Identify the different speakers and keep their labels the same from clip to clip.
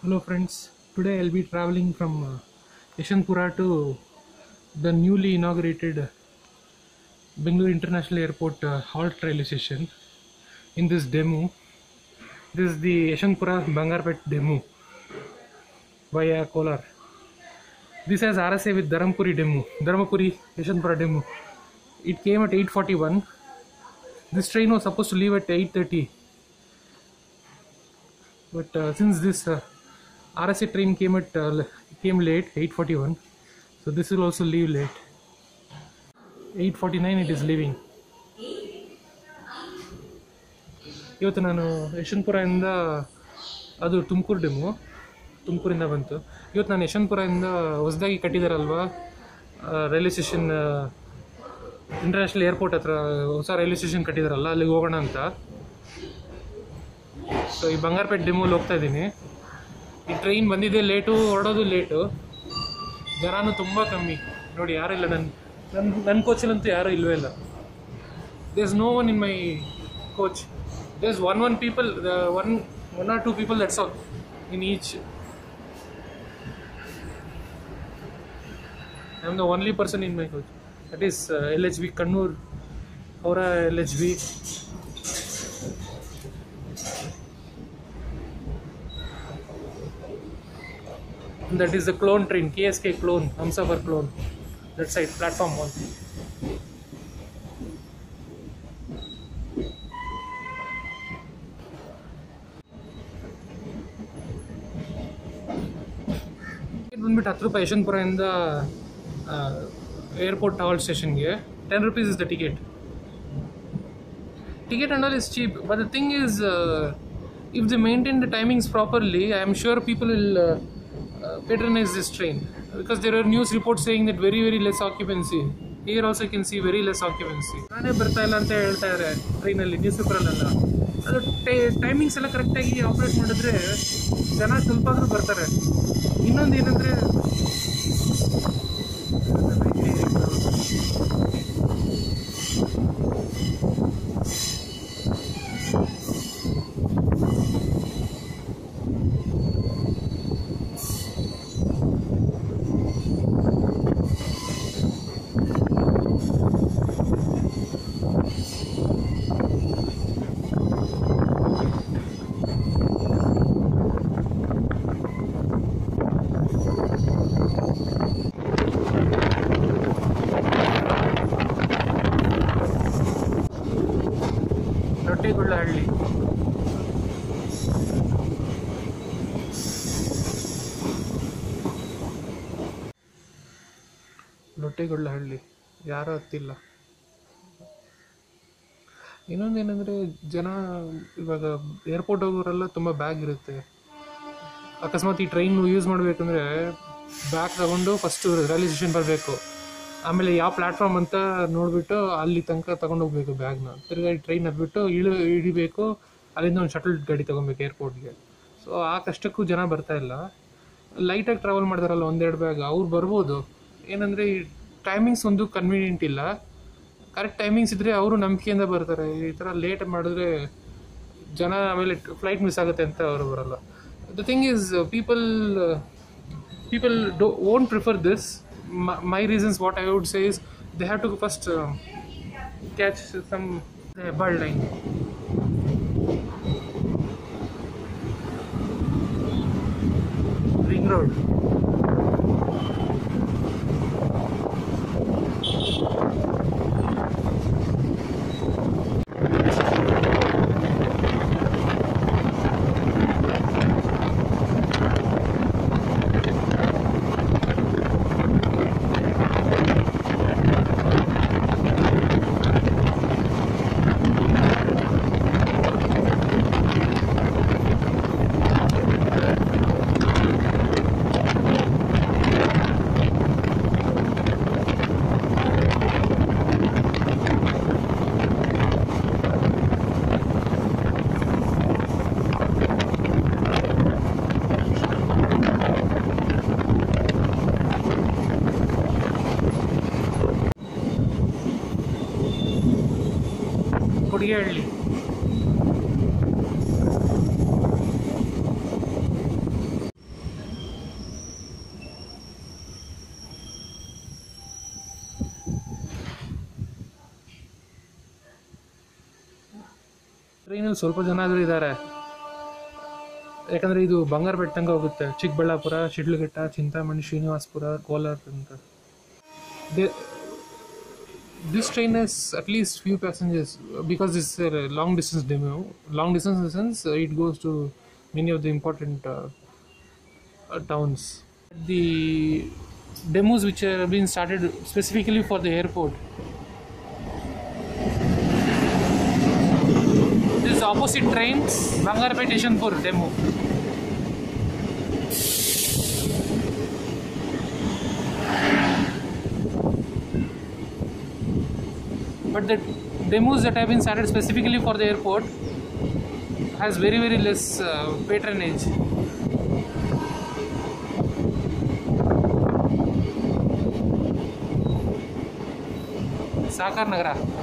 Speaker 1: Hello friends, today I'll be traveling from uh, to the newly inaugurated Bangalore International Airport uh, halt railway station. In this demo, this is the Yeshwanthpura Bangarpet demo via Kolar. This has RSA with Dharampuri demo, Dharmapuri Yeshwanthpura demo. It came at 8:41. This train was supposed to leave at 8:30 but uh, since this uh, RSA train came at uh, came late 8:41 so this will also leave late. 8:49 it is leaving. ಇವತ್ತು ನಾನು ಯಶವಂತಪುರದಿಂದ ಅದು Tumakuru DEMU ತುಮಕೂರಿಂದ ಬಂತು. ಇವತ್ತು ನಾನು ಯಶವಂತಪುರದಿಂದ ಹೊಸದಾಗಿ ಕಟ್ಟಿದಾರಲ್ವಾ railway station international airport ಹತ್ರ ಹೊಸ ರೈಲ್ವೆ ಸ್ಟೇಷನ್ ಕಟ್ಟಿದಾರಲ್ಲ ಅಲ್ಲಿಗೆ ಹೋಗೋಣ ಅಂತ. ಸೊ ಈ ಬಂಗಾರಪೇಟೆ ಡಿಮೂಲ್ ಹೋಗ್ತಾ ಇದ್ದೀನಿ. ಈ ಟ್ರೈನ್ ಬಂದಿದೆ ಲೇಟು ಹೊರಡೋದು ಲೇಟು ಜನನೂ ತುಂಬ ಕಮ್ಮಿ. ನೋಡಿ, ಯಾರೂ ಇಲ್ಲ. ನನ್ನ ನನ್ನ ನನ್ನ ಕೋಚಲ್ಲಂತೂ ಯಾರೂ ಇಲ್ಲವೇ ಇಲ್ಲ. There is no one in my coach there is one one people one one or two people that's all in each I am the only person in my coach that is L H B Kannur ಅವರ L H B That is the clone train, KSK clone, Hamsafar clone. That side, platform one. ಇದು ಬಂದ್ಬಿಟ್ಟು ಹತ್ತು ರೂಪಾಯಿ ಯಶವಂತಪುರದಿಂದ airport ಹಾಲ್ ಸ್ಟೇಷನ್ಗೆ ten rupees is the ticket ticket and all is cheap but the thing is uh, if they maintain the timings properly i am sure people will uh, uh, patronize this train because there are news reports saying that very very less occupancy here also you can see very less occupancy ನಾನೇ ಬರ್ತಾ ಇಲ್ಲ ಅಂತ ಹೇಳ್ತಾ ಇದ್ದಾರೆ ಟ್ರೈನಲ್ಲಿ news ಪೇಪರಲ್ಲೆಲ್ಲ ಅದು timings ಎಲ್ಲ ಕರೆಕ್ಟಾಗಿ ಆಪ್ರೇಟ್ ಮಾಡಿದ್ರೆ ಜನ ಸ್ವಲ್ಪ ಆದರೂ bartare innond ಏನಂದರೆ ರೊಟ್ಟಿಗುಳ್ಳಹಳ್ಳಿ ಲೊಟ್ಟೆಗುಳ್ಳಹಳ್ಳಿ. ಯಾರು ಹತ್ತಿಲ್ಲ. ಇನ್ನೊಂದೇನೆಂದರೆ ಜನ ಇವಾಗ ಏರ್ಪೋರ್ಟ್ ಹೋಗೋರೆಲ್ಲ ತುಂಬ ಬ್ಯಾಗ್ ಇರುತ್ತೆ. ಅಕಸ್ಮಾತ್ ಈ ಟ್ರೈನ್ ಯೂಸ್ ಮಾಡಬೇಕಂದ್ರೆ ಬ್ಯಾಗ್ ತಗೊಂಡು ಫಸ್ಟು ರೈಲ್ವೆ ಸ್ಟೇಷನ್ ಬರಬೇಕು. ಆಮೇಲೆ ಯಾವ ಪ್ಲ್ಯಾಟ್ಫಾರ್ಮ್ ಅಂತ ನೋಡಿಬಿಟ್ಟು ಅಲ್ಲಿ ತನಕ ತಗೊಂಡು ಹೋಗ್ಬೇಕು ಬ್ಯಾಗ್ನ ತಿರ್ಗಾ ಟ್ರೈನ್ ಹತ್ಬಿಟ್ಟು ಇಳಿ ಇಳಿಬೇಕು ಅಲ್ಲಿಂದ ಒಂದು ಶಟಲ್ ಗಾಡಿ ತೊಗೊಬೇಕು ಏರ್ಪೋರ್ಟ್ಗೆ ಸೊ ಆ ಕಷ್ಟಕ್ಕೂ ಜನ ಬರ್ತಾ ಇಲ್ಲ. ಲೈಟಾಗಿ ಟ್ರಾವೆಲ್ ಮಾಡ್ತಾರಲ್ಲ ಒಂದೆರಡು ಬ್ಯಾಗ್ ಅವ್ರು ಬರ್ಬೋದು. ಏನಂದರೆ ಈ ಟೈಮಿಂಗ್ಸ್ ಒಂದು ಕನ್ವೀನಿಯೆಂಟ್ ಇಲ್ಲ. ಕರೆಕ್ಟ್ ಟೈಮಿಂಗ್ಸ್ ಇದ್ದರೆ ಅವರು ನಂಬಿಕೆಯಿಂದ ಬರ್ತಾರೆ. ಈ ಥರ ಲೇಟ್ ಮಾಡಿದ್ರೆ ಜನ ಆಮೇಲೆ ಫ್ಲೈಟ್ ಮಿಸ್ ಆಗುತ್ತೆ ಅಂತ ಅವರು ಬರಲ್ಲ. The thing is people people don't prefer this my, reasons what i would say is they have to first uh, catch some uh, bird line. Ring road. ಟ್ರೈನಲ್ಲಿ ಸ್ವಲ್ಪ ಜನ ಆದರೂ ಇದ್ದಾರೆ ಯಾಕಂದರೆ ಇದು ಬಂಗಾರಪೇಟೆ ತನಕ ಹೋಗುತ್ತೆ ಚಿಕ್ಕಬಳ್ಳಾಪುರ ಶಿಡ್ಲಘಟ್ಟ ಚಿಂತಾಮಣಿ ಶ್ರೀನಿವಾಸಪುರ ಕೋಲಾರ ಅಂತ because it's a long distance demo. Long distance in the sense uh, it goes to many of the important uh, uh, towns. The demos which have been started specifically for the airport. opposite train Bangarpet station for Demo. But the demos that have been started specifically for the airport has very very less uh, patronage. Sakar Nagara.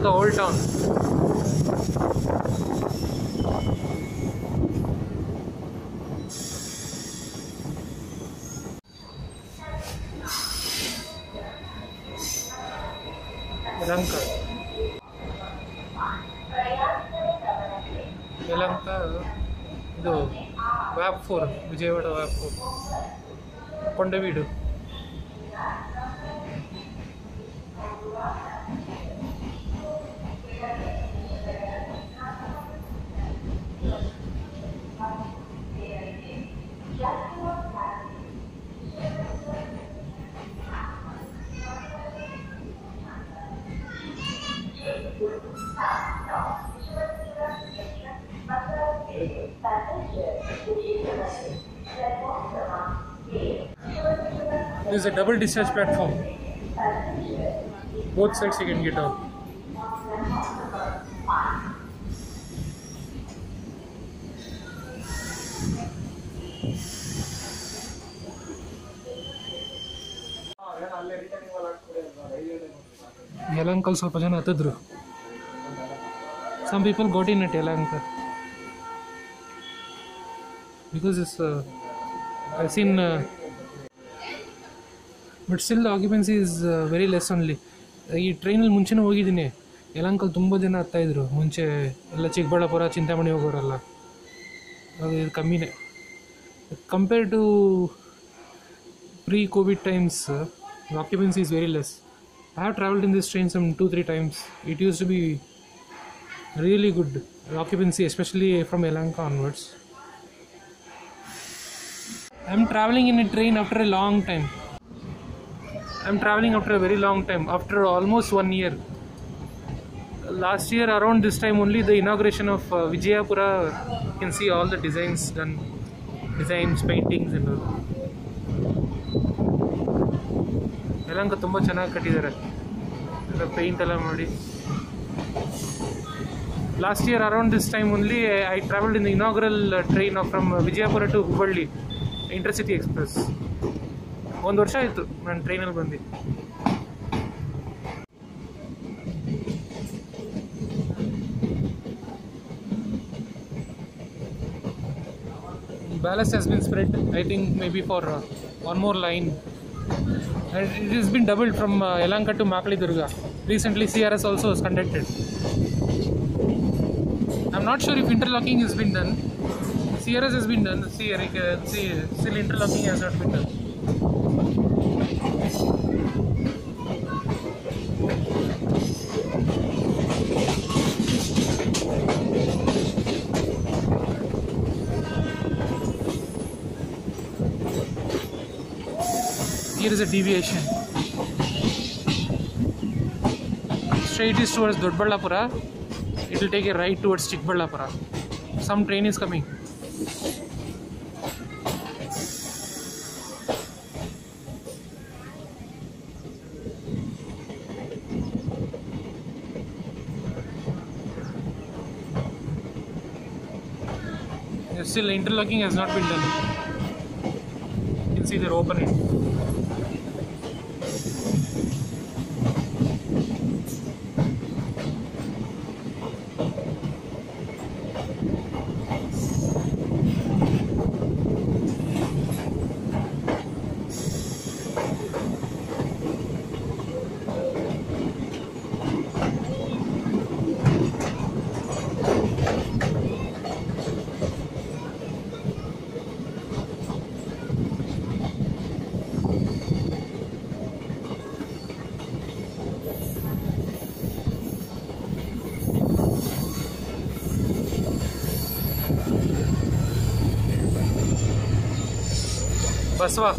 Speaker 1: Yelahanka Old Town. Yelahanka Yelahanka ಇದು ವ್ಯಾಪ್ four Vijayawada ವ್ಯಾಪ್ for Kondaveedu This is a double discharge platform. Both sides you can get out. ಯಲಂಕಲ್ ಸ್ವಲ್ಪ ಜನ ಹತ್ತಿದ್ರು some people goat in at Yelahanka because is I seen but still occupancy is very less only ಈ ಟ್ರೈನಲ್ಲಿ ಮುಂಚೆನೂ ಹೋಗಿದ್ದೀನಿ ಯಲಂಕಲ್ ತುಂಬ ಜನ ಹತ್ತಾಯಿದ್ರು ಮುಂಚೆ ಎಲ್ಲ ಚಿಕ್ಕಬಳ್ಳಾಪುರ ಚಿಂತಾಮಣಿ ಹೋಗೋರೆಲ್ಲ ಅದು ಇದು ಕಮ್ಮಿನೇ compare to uh, the occupancy is very less. I have traveled in this train some two three times. It used to be really good the occupancy, especially from Elanka onwards. I'm traveling in a train after a long time. I'm traveling after a very long time, after almost one year. Last year, around this time, only the inauguration of uh, Vijayapura, you can see all the designs done, designs, paintings, and all. Yelahanka ತುಂಬ ಚೆನ್ನಾಗಿ ಕಟ್ಟಿದ್ದಾರೆ ಎಲ್ಲ paint ಎಲ್ಲ ಮಾಡಿ last year around this time only I travelled in inaugural train from Vijayapura to intercity express ಒಂದು ವರ್ಷ ಆಯಿತು ನಾನು ಟ್ರೈನಲ್ಲಿ ಬಂದು ballast has been spread i think maybe for uh, one more line and it has been doubled from uh, Yelahanka to Makali Durga. Recently, CRS also was conducted. I'm not sure if interlocking has been done. CRS has been done. See, Eric, uh, see, still interlocking has not been done. Here is a deviation. Straight is towards Dodballapura. It will take a right towards Chikballapura. Some train is coming. Still, interlocking has not been done. You can see they're opening. Was war?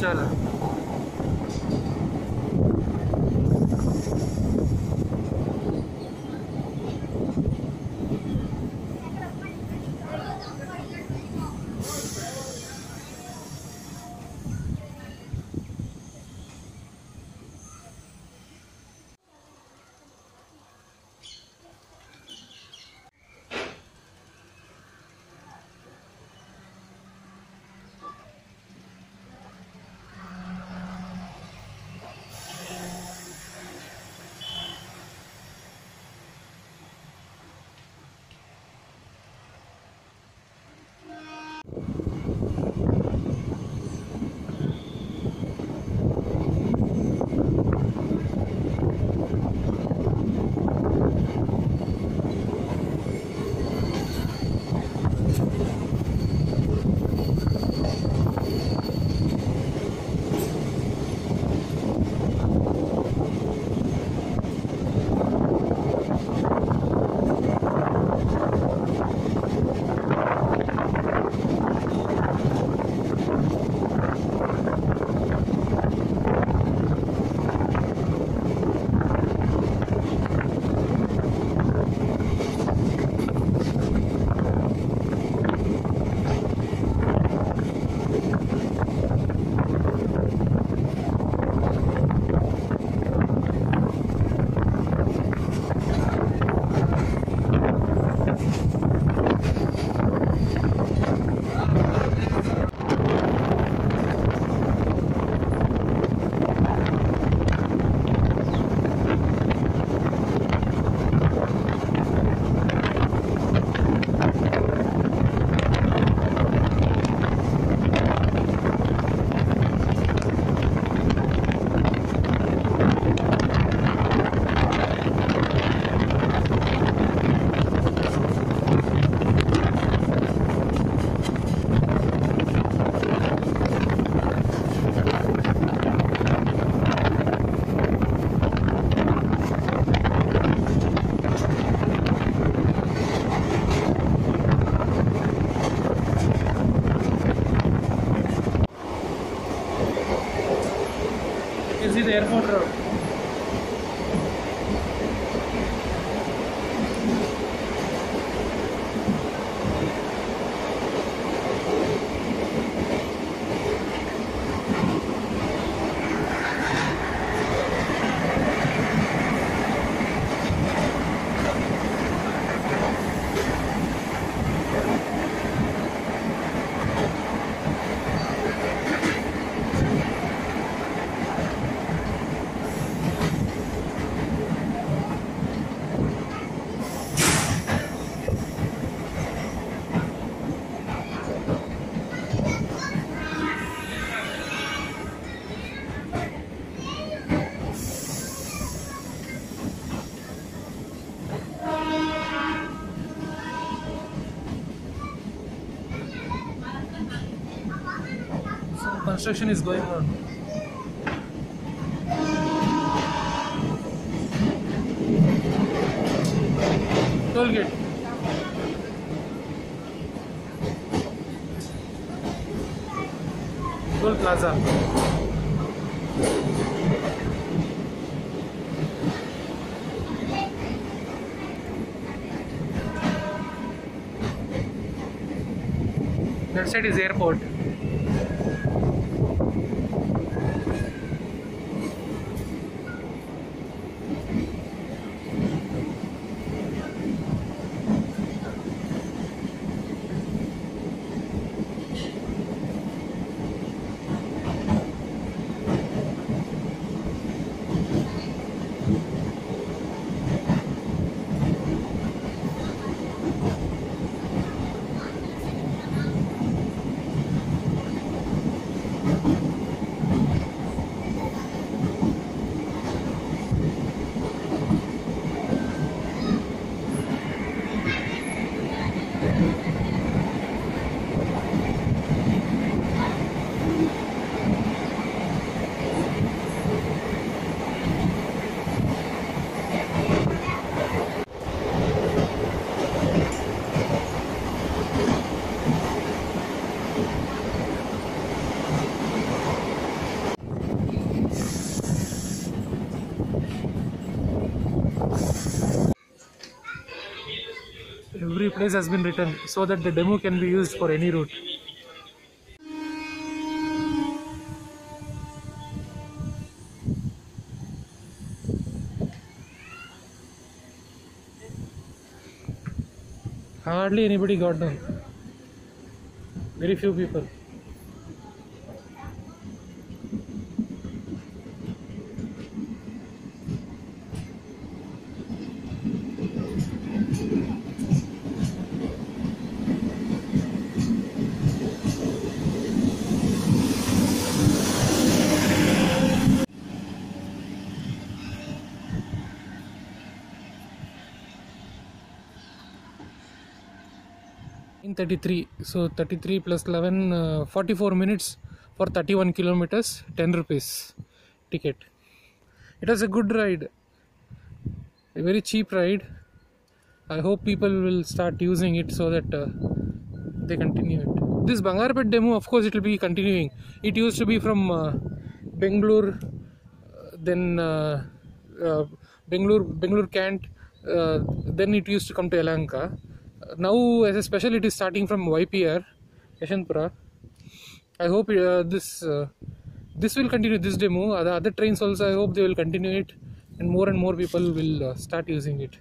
Speaker 1: Pekala. considerable construction is going on. Toll gate. Toll plaza. That side is airport. Place has been written so that the demo can be used for any route. Hardly anybody got down. Very few people. 33, so 33 plus 11, uh, 44 minutes for 31 kilometers, 10 rupees ticket. It was a good ride, a very cheap ride. I hope people will start using it so that uh, they continue it. This Bangarpet demo, of course, it will be continuing. It used to be from uh, uh, then uh, uh, Bangalore, Bangalore Kant, uh, then it used to come to Elanka. Now, as a special, it is starting from YPR, Yashantpura. I hope uh, this uh, this will continue this demo. The other trains also, I hope they will continue it, and more and more people will uh, start using it.